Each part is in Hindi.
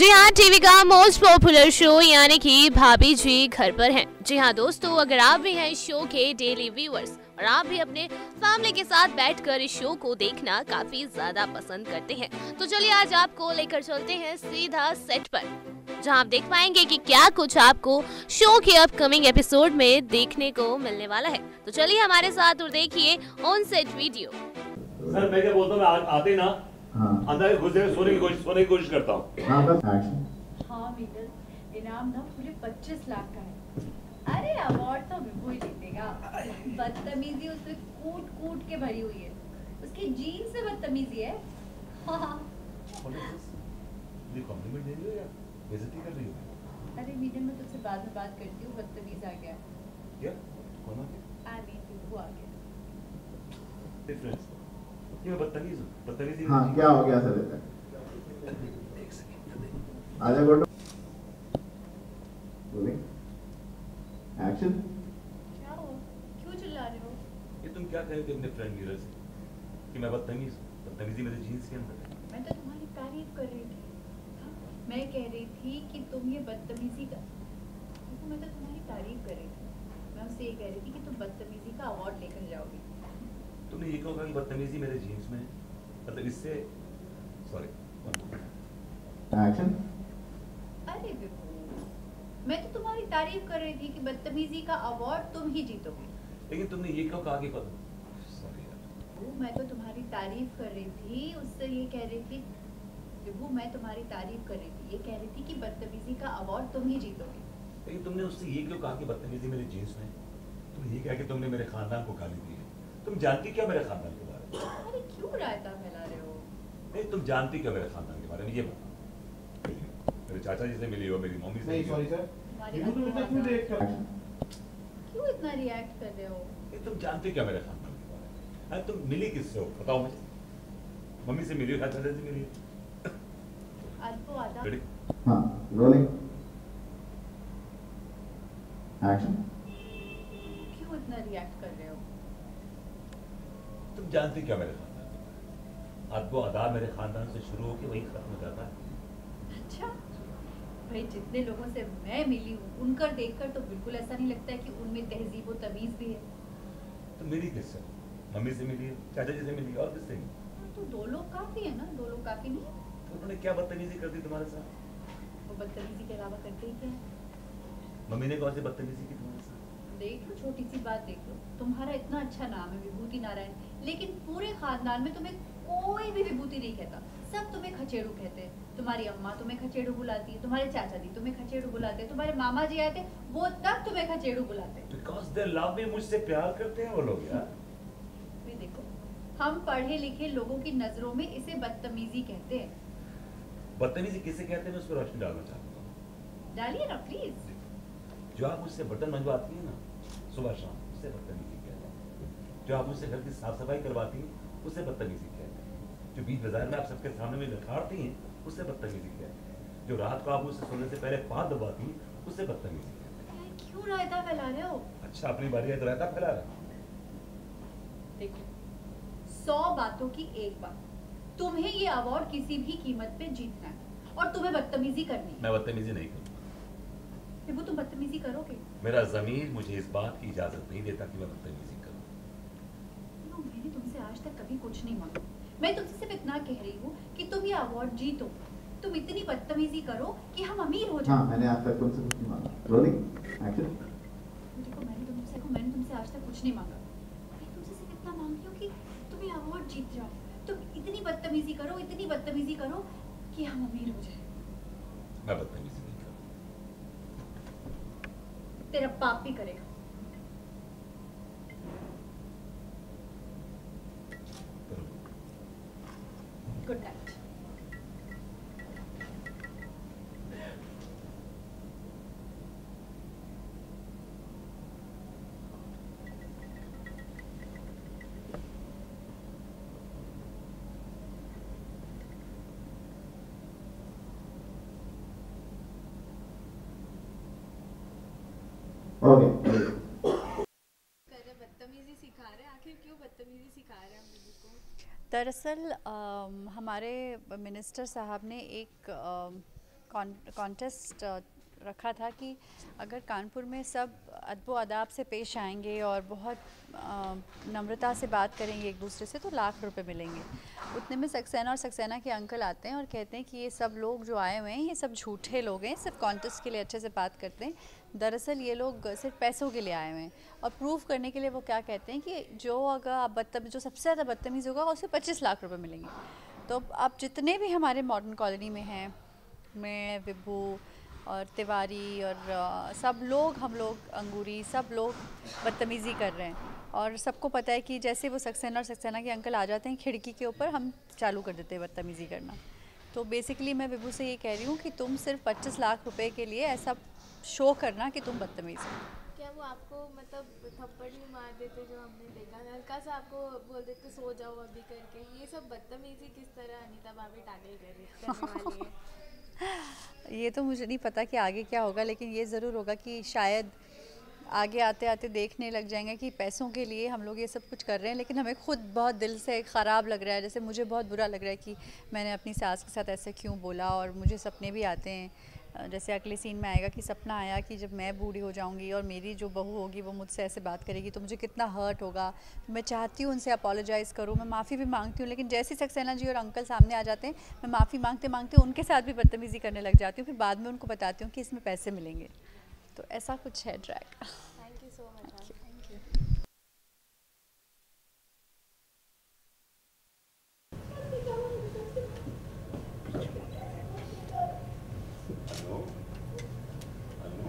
जी हाँ टीवी का मोस्ट पॉपुलर शो यानी कि भाभी जी घर पर हैं। जी हाँ दोस्तों, अगर आप भी हैं शो के डेली व्यूअर्स और आप भी अपने फैमिली के साथ बैठकर इस शो को देखना काफ़ी ज़्यादा पसंद करते हैं तो चलिए आज आपको लेकर चलते हैं सीधा सेट पर, जहाँ आप देख पाएँगे कि क्या कुछ आपको शो के अपकमिंग एपिसोड में देखने को मिलने वाला है। तो चलिए हमारे साथ और देखिए ऑन सेट वीडियो सर मैं क्या बोलता हूँ आते ना। अंदर घुस जाकर सोने की कोशिश सोने की कोशिश करता हूँ। हाँ बस हाँ मीटर इनाम ना पूरे 25 लाख का है। अरे अवार्ड तो विभू ही जीतेगा। बदतमीजी उसमें कूट कूट के भरी हुई है। उसकी जीन से बदतमीजी है। हाँ ये कॉम्प्लीमेंट दे रही हो या बेइज्जती कर रही हो? अरे मीटर मैं तुझसे बाद में बात करती हूँ। बदतमीज आ गया। क्या? कौन आ गया? आई मीन विभू आ गया। डिफरेंस हूँ बदतमीजी हाँ क्या हो। गया सर आजा गोटो बोले एक्शन क्या हुआ? क्यों चिल्ला रहे हो? ये तुम क्या कहे थे अपने फ्रेंड मीरा से? कि मैं बदतमीज हूँ? बदतमीजी मेरे जीन्स के अंदर है। मैं तो तुम्हारी तारीफ़ कर रही थी। हाँ, मैं कह रही थी कि तुम ये बदतमीजी का मैं तो तुम्हारी तारीफ़ कर रही थी। मैं उससे ये कह रही थी कि तुम बदतमीजी का अवार्ड लेकर जाओगी तुमने ये क्यों कहा कि बदतमीजी मेरे जीन्स में है। मतलब इससे सॉरी एक्शन अरे मैं तो तुम्हारी तारीफ़ कर रही थी कि बदतमीजी का अवार्ड तुम ही जीतोगे। लेकिन तुमने ये क्यों कहा कि सॉरी मैं तो तुम्हारी तारीफ़ कर रही थी उससे ये कह रही थी विभू मैं तुम्हारी तारीफ़ कर रही थी ये कह रही थी कि बदतमीजी का अवार्ड तुम ही जीतोगे। लेकिन तुमने उससे ये क्यों कहा कि बदतमीजी मेरे जीन्स में तुम ये कहा कि तुमने मेरे खानदान को गाली दी। तुम जानती क्या मेरे खानदान के बारे में? अरे क्यों रायता फैला रहे हो? नहीं तुम जानती क्या मेरे खानदान के बारे में? ये बताओ। मेरे चाचा जी से मिली हो मेरी मम्मी से नहीं सॉरी सर क्यों इतना रिएक्ट कर रहे हो? ये तुम जानते क्या मेरे खानदान के बारे में? अरे तुम मिली किससे हो? बताओ मुझे। मम्मी से मिली हो या चाचा से मिली हो? हाँ रोलिंग एक्शन जानती क्या मेरे खानदान के बारे में अदा मेरे खानदान से शुरू होकर वही खत्म हो जाता है। अच्छा भाई जितने लोगों से मैं मिली हूँ उनकर देखकर तो बिल्कुल ऐसा नहीं लगता है कि उनमें तहजीब व तमीज भी है। तो मिली किससे? मम्मी से मिली चाचा जी से मिली और किससे मिली? तो दो लोग काफ़ी है ना दो लोग काफ़ी नहीं तो उन्होंने क्या बदतमीजी कर दी तुम्हारे साथ? वो बदतमीजी के अलावा करते ही क्या है? मम्मी ने कौन सी बदतमीजी की देख लो छोटी सी बात देख लो। तुम्हारा इतना अच्छा नाम है विभूति नारायण लेकिन पूरे खानदान में तुम्हें कोई भी विभूति नहीं कहता। सब तुम्हें खचेड़ू कहते हैं। तुम्हारी अम्मा तुम्हें खचेड़ू बुलाती है तुम्हारे चाचा जी तुम्हें खचेड़ू बुलाते हैं तुम्हारे मामा जी आए थे वो तब तुम्हें खचेड़ू बुलाते हैं। बिकॉज़ दे लव मी मुझसे प्यार करते हैं वो लोग यार। ये देखो हम पढ़े लिखे लोगों की नज़रों में इसे बदतमीजी कहते हैं। बदतमीजी किसे कहते हैं? मैं उस पर रोशनी डालना चाहता हूँ। डालिए ना प्लीज़ जो आप मुझसे बर्तन मंजवाती है सुबह शाम उससे बदतमीजी कहते हैं। जो आप मुझसे घर की साफ़ सफ़ाई करवाती हैं उससे बदतमीजी कहते हैं। जो बीच बाज़ार में आप सबके सामने में लखाड़ती हैं उससे बदतमीजी कहते हैं। जो रात को आप मुझसे सोने से पहले पाँव दबाती हैं उससे बदतमीजी कहते हैं। क्यों रायता फैला रहे हो? अच्छा अपनी बारी है तो रहता फैला रहा देखो सौ बातों की एक बात। तुम्हें ये अवार्ड किसी भी कीमत पे जीतना है और तुम्हें बदतमीजी करनी है। मैं बदतमीजी नहीं करूँगा विभू तुम बदतमीजी करोगे? मेरा जमीर मुझे इस बात की इजाज़त नहीं देता कि मैं बदतमीजी करूँ। विभू, मैंने तुमसे आज तक कभी कुछ नहीं मांगा। मैं तुमसे सिर्फ़ इतना कह रही हूँ कि तुम ये अवार्ड जीतो। तुम इतनी बदतमीजी करो कि हम अमीर हो हाँ जाए मैंने आज तक तुमसे कुछ नहीं मांगा। रोलिंग एक्शन देखो मैंने तुमसे देखो मैंने तुमसे आज तक कुछ नहीं मांगा। मैं तुमसे सिर्फ़ इतना मांग रही हूँ कि तुम ये अवार्ड जीत जाओ। तुम इतनी बदतमीजी करो इतनी बदतमीजी करो कि हम अमीर हो जाए। मैं बदतमीजी नहीं करूँ तेरा पाप भी करेगा। गुड नाइट ओके पहले बदतमीजी सिखा रहे हैं आखिर क्यों बदतमीजी सिखा रहे हैं हम लोगों को दरअसल हमारे मिनिस्टर साहब ने एक कॉन्टेस्ट रखा था कि अगर कानपुर में सब अदब अदाब से पेश आएँगे और बहुत नम्रता से बात करेंगे एक दूसरे से तो लाख रुपए मिलेंगे। उतने में सक्सेना और सक्सेना के अंकल आते हैं और कहते हैं कि ये सब लोग जो आए हुए हैं, ये सब झूठे लोग हैं, सिर्फ़ कॉन्टेस्ट के लिए अच्छे से बात करते हैं। दरअसल ये लोग सिर्फ़ पैसों के लिए आए हुए हैं। और प्रूव करने के लिए वो क्या कहते हैं कि जो अगर आप बदतम, जो सबसे ज़्यादा बदतमीज़ होगा, उसे पच्चीस लाख रुपए मिलेंगे। तो आप जितने भी हमारे मॉडर्न कॉलोनी में हैं, मैं, विभू और तिवारी और सब लोग, हम लोग अंगूरी, सब लोग बदतमीज़ी कर रहे हैं। और सबको पता है कि जैसे वो सक्सेना और सक्सेना के अंकल आ जाते हैं खिड़की के ऊपर, हम चालू कर देते हैं बदतमीज़ी करना। तो बेसिकली मैं विभू से ये कह रही हूँ कि तुम सिर्फ़ 25 लाख रुपए के लिए ऐसा शो करना कि तुम बदतमीज़ हो। क्या वो आपको मतलब थप्पड़ नहीं मार देते जो हमने देखा? हल्का सा आपको बोल देते सो जाओ अभी करके। ये सब बदतमीजी किस तरह अनीता भाभी टैकल कर रही है? ये तो मुझे नहीं पता कि आगे क्या होगा लेकिन ये ज़रूर होगा कि शायद आगे आते आते देखने लग जाएँगे कि पैसों के लिए हम लोग ये सब कुछ कर रहे हैं लेकिन हमें खुद बहुत दिल से ख़राब लग रहा है। जैसे मुझे बहुत बुरा लग रहा है कि मैंने अपनी सास के साथ ऐसे क्यों बोला और मुझे सपने भी आते हैं। जैसे अगले सीन में आएगा कि सपना आया कि जब मैं बूढ़ी हो जाऊँगी और मेरी जो बहू होगी वो मुझसे ऐसे बात करेगी तो मुझे कितना हर्ट होगा। मैं चाहती हूँ उनसे अपोलोजाइज़ करूँ, मैं माफ़ी भी मांगती हूँ, लेकिन जैसे सक्सेना जी और अंकल सामने आ जाते हैं, मैं माफ़ी मांगते मांगते उनके साथ भी बदतमीज़ी करने लग जाती हूँ, फिर बाद में उनको बताती हूँ कि इसमें पैसे मिलेंगे। तो ऐसा कुछ है track thank you so much thank you hello hello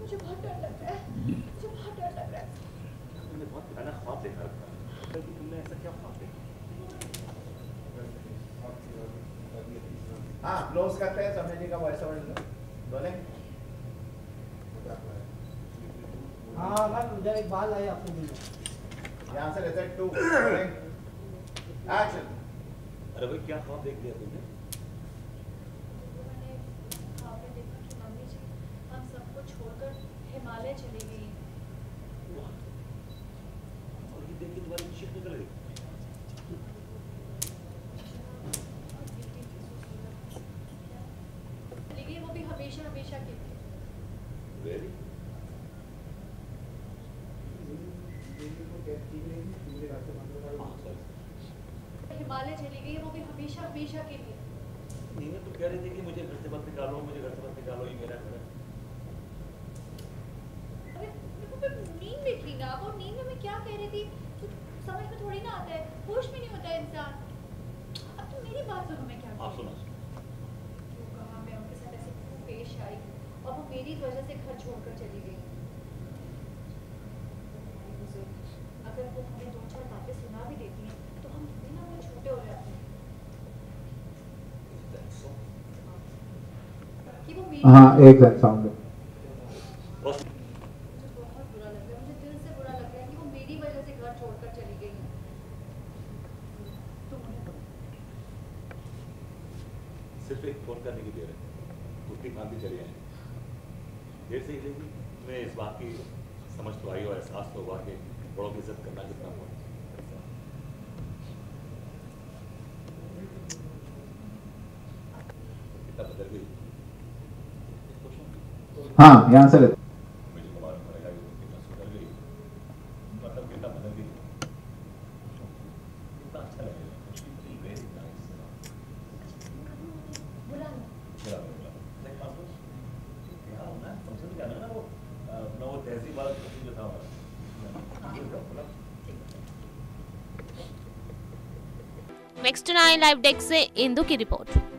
मुझे बहुत डर लग रहा है मुझे बहुत डर लग रहा है तुमने बहुत पुराना ख्वाब देखा था कल भी तुमने ऐसा क्या ख्वाब देखा क्लोज करते हैं समझने का वॉइस ओवर रोलिंग हाँ मैम इधर एक बाल आए आपको यहाँ से लेते टू एक्शन अरे भाई क्या ख्वाब देख लिया तुमने? मैंने ख्वाब में देखा कि मम्मी जी हम सबको छोड़कर हिमालय चली गई हैं। और ये देख के तुम्हारी चीख निकल गई चली गई वो भी हमेशा हमेशा के लिए वेरी हिमालय चली गई वो भी हमेशा हमेशा के लिए। नीना तुम कह रही थी कि मुझे घर से मत निकालो मुझे घर से मत निकालो ये मेरा घर है। अरे मेरे को फिर नींद में थी ना वो नींद में मैं क्या कह रही थी? तो समझ में थोड़ी ना आता है। होश में नहीं होता इंसान। अब तो मेरी बात सुनो मैं क्या आप कह रही सुना। थी। वो कहा मैं उनके साथ ऐसे पेश आई। और वो मेरी वजह से घर छोड़कर चली गई हमारी बुज़ुर्ग, अगर वो हमें दो चार बातें सुना भी देती हैं तो हम बिना वो छोटे हो जाते हैं। कि वो हाँ एक सेकंड साउंड। बस। मुझे बहुत बुरा लग रहा है मुझे दिल से बुरा लग रहा है कि वो मेरी वजह से घर छोड़कर चली गई हैं। तुम उन्हें सिर्फ़ एक फ़ोन करने की देर है कुर्ती बांधी चली आए। देर से ही मैं इस बात की समझ तो आई और एहसास तो हुआ कि बड़ों की इज़्ज़त करना कितना खुश हूँ? हाँ यहाँ से लेते मतलब कितना बदल गई? कितना अच्छा लगेगा वेरी नाइस बुला लो मेरा बोला नहीं पास बस यहाँ होना फ़ंक्शन जाना ना वो अपना वो तहजीब वाला जो था हमारा नेक्स्ट नाइन लाइव डेस्क से इंदू की रिपोर्ट